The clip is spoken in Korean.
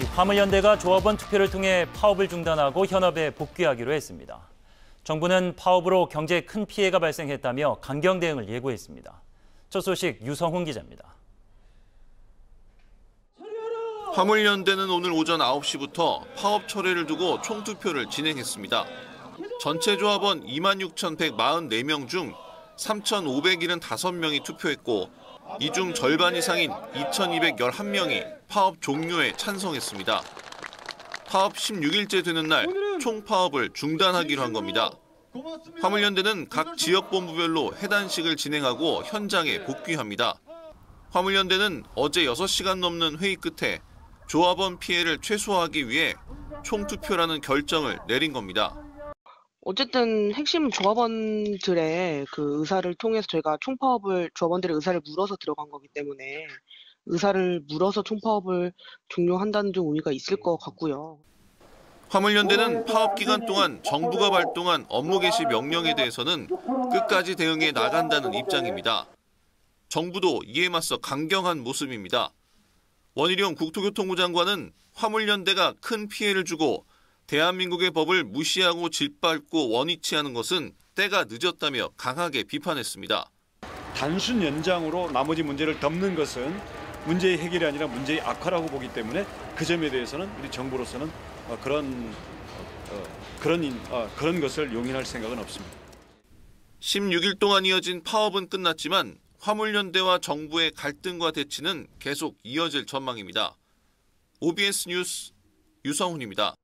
이 화물연대가 조합원 투표를 통해 파업을 중단하고 현업에 복귀하기로 했습니다. 정부는 파업으로 경제에 큰 피해가 발생했다며 강경 대응을 예고했습니다. 첫 소식 유성훈 기자입니다. 화물연대는 오늘 오전 9시부터 파업 철회를 두고 총투표를 진행했습니다. 전체 조합원 26,144명 중 3,575명이 투표했고 이 중 절반 이상인 2,211명이 파업 종료에 찬성했습니다. 파업 16일째 되는 날 총파업을 중단하기로 한 겁니다. 화물연대는 각 지역본부별로 해단식을 진행하고 현장에 복귀합니다. 화물연대는 어제 6시간 넘는 회의 끝에 조합원 피해를 최소화하기 위해 총투표라는 결정을 내린 겁니다. 어쨌든 핵심 조합원들의 그 의사를 통해서 저희가 총파업을 조합원들의 의사를 물어서 들어간 거기 때문에 의사를 물어서 총파업을 종료한다는 좀 의미가 있을 것 같고요. 화물연대는 파업 기간 동안 정부가 발동한 업무 개시 명령에 대해서는 끝까지 대응해 나간다는 입장입니다. 정부도 이에 맞서 강경한 모습입니다. 원희룡 국토교통부 장관은 화물연대가 큰 피해를 주고 대한민국의 법을 무시하고 짓밟고 원위치 하는 것은 때가 늦었다며 강하게 비판했습니다. 단순 연장으로 나머지 문제를 덮는 것은 문제의 해결이 아니라 문제의 악화라고 보기 때문에 그 점에 대해서는 우리 정부로서는 어, 그런 어, 그런 어, 그런 것을 용인할 생각은 없습니다. 16일 동안 이어진 파업은 끝났지만 화물연대와 정부의 갈등과 대치는 계속 이어질 전망입니다. OBS 뉴스 유성훈입니다.